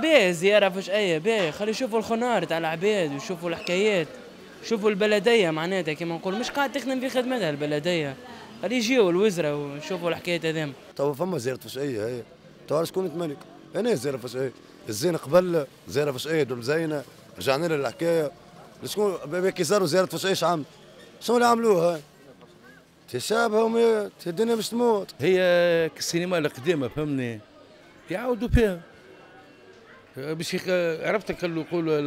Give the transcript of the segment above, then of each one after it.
باهي زيارة فيش أي باهي خلي يشوفوا الخنار تاع العباد ويشوفوا الحكايات. شوفوا البلدية معناتها كيما نقول مش قاعد تخدم في خدمتها البلدية. خلي يجيو الوزراء ويشوفوا الحكايات هذيم توا فما زيارة فشقية هي. توا شكون تملك أنا زيارة فشقية الزين قبل زيارة فشقية دول زينة. رجعنا لها الحكاية. شكون؟ كي صاروا زيارة فشقية إيش عملوا؟ شنو اللي عملوها؟ تشابه وما الدنيا مش تموت. هي السينما القديمة فهمني؟ يعاودوا فيها. باش عرفت كانوا يقولوا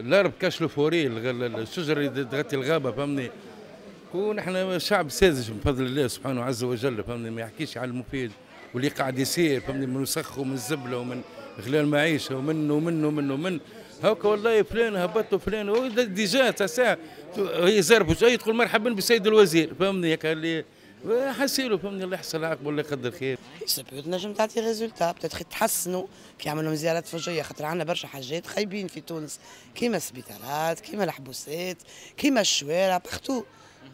l'arbre cache la forêt الشجر تغطي الغابة فهمني؟ ونحن شعب ساذج من فضل الله سبحانه عز وجل فهمني؟ ما يحكيش على المفيد واللي قاعد يصير فهمني؟ من وسخ ومن الزبلة ومن غلاء المعيشة ومن ومن ومن ومن. هاكا والله فلان هبطوا فلان déjà تسع هي زربوا جاي تقول مرحبا بالسيد الوزير فهمني؟ هكا اللي حسيلو فهمني الله يحسن العقب والله يقدر خير سبيوت نجم تعطي ريزولتا بتاتخ تحسنوا كي يعملوا زيارات فجيه خاطر عندنا برشا حاجات خايبين في تونس. كيما السبيطارات كيما الحبوسات كيما الشوارع بختو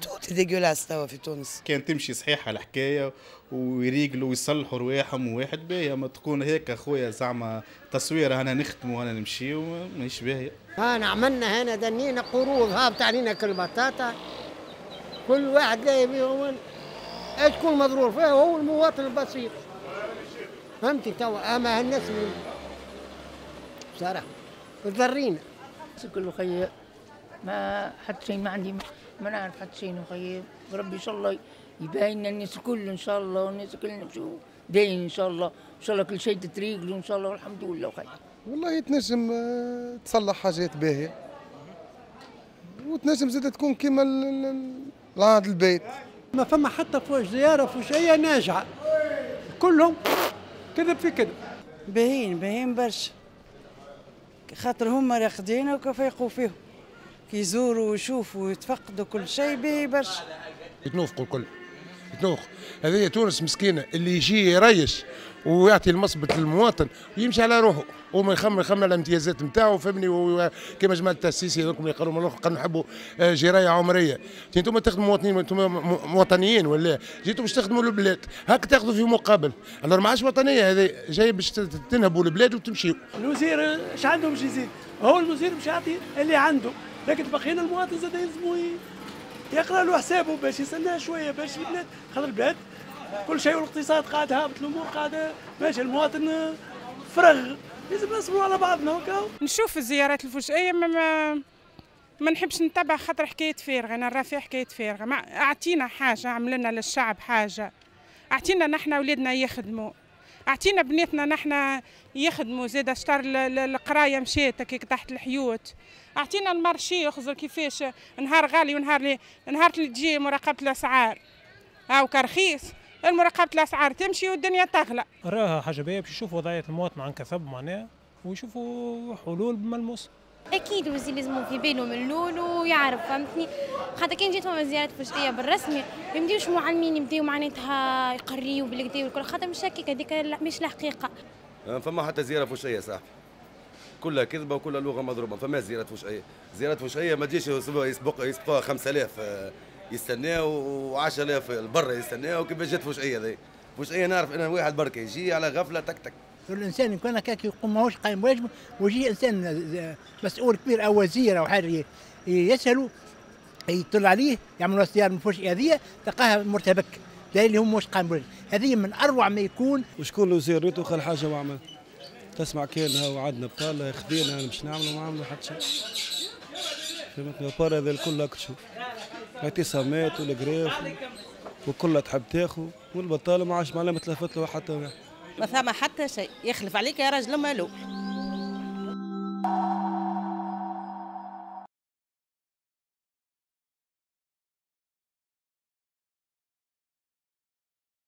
توت ديجولاس توا في تونس. كان تمشي صحيحه الحكاية ويريقلوا ويصلحوا رواحهم واحد باهيه ما تكون هيك أخويا زعما تصويره أنا نخدموا وأنا نمشيو ماهيش باهيه انا عملنا هنا دنينا قروض هابط علينا كل بطاطا كل واحد لاقي بيهم تكون مضرور فيها هو المواطن البسيط فهمتي توا اما هالناس بصراحه ضرينا كله خير ما حتى شيء ما عندي ما نعرف حتى شيء خير ربي ان شاء الله يبين الناس الكل ان شاء الله والناس كلنا نمشوا داين ان شاء الله ان شاء الله كل شيء تتريق له ان شاء الله والحمد لله خير والله تنجم تصلح حاجات باهيه وتنجم زاد تكون كيما العهد البيت ما فما حتى فوش زيارة فوشيه ناجعه كلهم كذب في كذب. باهين باهين برشا. خاطر هما راقدين وكيف يقوا فيهم؟ كي يزوروا ويشوفوا ويتفقدوا كل شيء باهي برشا. يتنوفقوا الكل. يتنوفق هذه تونس مسكينة اللي يجي يريش ويعطي المصبة للمواطن ويمشي على روحه. وما يخمم يخمم على الامتيازات نتاعو فهمني؟ كما جماعة التاسيسي هذوك اللي يقولوا من الآخر قالوا نحبوا آه، جراية عمرية. أنتم تخدموا مواطنين أنتم وطنيين ولا؟ جيتوا باش تخدموا البلاد. هاك تاخذوا في مقابل. الور ما عادش وطنية هذه جاي باش تنهبوا البلاد وتمشيوا الوزير إيش عنده باش يزيد؟ هو الوزير باش يعطي اللي عنده. لكن بقينا المواطن زاد يلزموا يقرأ له حسابه باش يستنى شوية باش البلاد خاطر البلاد كل شيء والاقتصاد قاعد هابط الأمور قاعدة ماشي المواطن فرغ لازم نصبروا على بعضنا وكاو نشوف الزيارات الفجائية ما, ما ما نحبش نتبع خاطر حكايه فارغة أنا نرى فيها حكايه فارغه أعطينا حاجة عملنا للشعب حاجة. أعطينا نحن ولادنا يخدموا. أعطينا بناتنا نحن يخدموا زاد اشتر القراية مشات هكاك تحت الحيوت. أعطينا المارشي يخزر كيفاش نهار غالي ونهار لي نهار تجي مراقبة الأسعار. هاو كرخيص المراقبة الأسعار تمشي والدنيا تغلى. راها حاجة باهية باش يشوفوا وضعية المواطن عن كثب معناها ويشوفوا حلول ملموسه أكيد وزي لازم في باله من الأول ويعرف فهمتني؟ خاطر كان جيت فما زيارات فجائيه بالرسمي ما يبداوش معلمين يبداو معناتها يقريوا بالكدا والكل خاطر مش هكاك هذيك مش الحقيقة فما حتى زيارة فجائيه صاحبي كلها كذبة وكلها لغة مضروبة فما زيارة فجائيه زيارة فجائيه ما تجيش يسبق يسبقوها 5000 يستناو و10000 برا يستناو كيفاش جات فجائيه ذي؟ فجائيه نعرف ان واحد بركه يجي على غفلة تك تك. الإنسان يكون هكاك يقوم ماهوش قايم بواجبه ويجي إنسان مسؤول كبير أو وزير أو حاجة يسالوا يطلع عليه يعملوا اختيار من فوش هذه تلقاها مرتبك اللي هم مش قايم بواجبه هذه من أروع ما يكون. وشكون الوزير؟ ريتو خل حاجة وعمل. تسمع كان وعدنا بطالة خدينا مش نعملوا ما عملوا حتى شيء. فهمتني؟ وبار هذا الكل تشوف. اعتصامات والقراف وكلها تحب تاخذ والبطالة ما عادش معناها ما تلفت له حتى واحد ما ثم حتى شيء. يخلف عليك يا راجل مالو